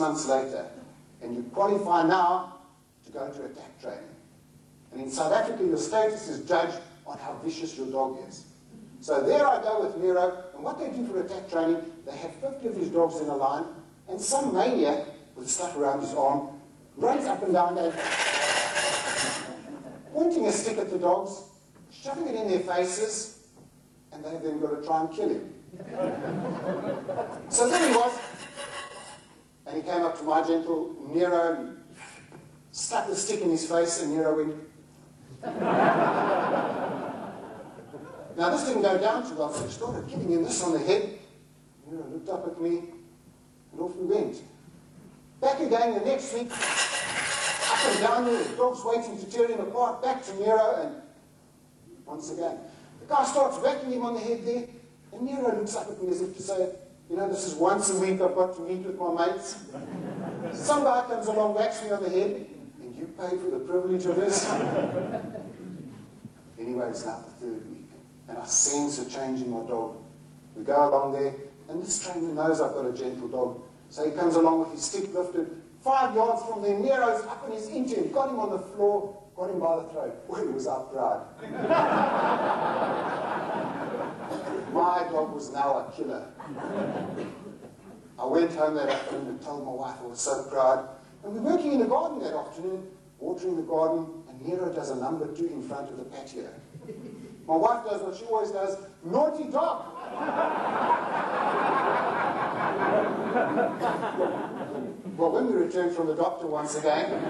months later, and you qualify now to go to attack training. And in South Africa, your status is judged on how vicious your dog is. So there I go with Nero, and what they do for attack training, they have 50 of these dogs in a line, and some maniac with stuff around his arm runs up and down there, pointing a stick at the dogs, shoving it in their faces, and they've then got to try and kill him. so there he was, came up to my gentle Nero and stuck the stick in his face, and Nero went. now this didn't go down too well, so I started giving him this on the head. Nero looked up at me, and off we went. Back again the next week, up and down there, the dog's waiting to tear him apart, back to Nero, and once again. The guy starts whacking him on the head there, and Nero looks up at me as if to say, you know, this is once a week I've got to meet with my mates. Some guy comes along, whacks me on the head, and you paid for the privilege of this. anyway, it's now the third week, and I sense a change in my dog. We go along there, and this trainer knows I've got a gentle dog. So he comes along with his stick lifted, five yards from there, Nero's up on his engine, got him on the floor, got him by the throat. Boy, he was out proud. My dog was now a killer. I went home that afternoon and told my wife I was so proud. And we were working in the garden that afternoon, watering the garden, and Nero does a number two in front of the patio. My wife does what she always does, naughty dog. well, when we returned from the doctor once again,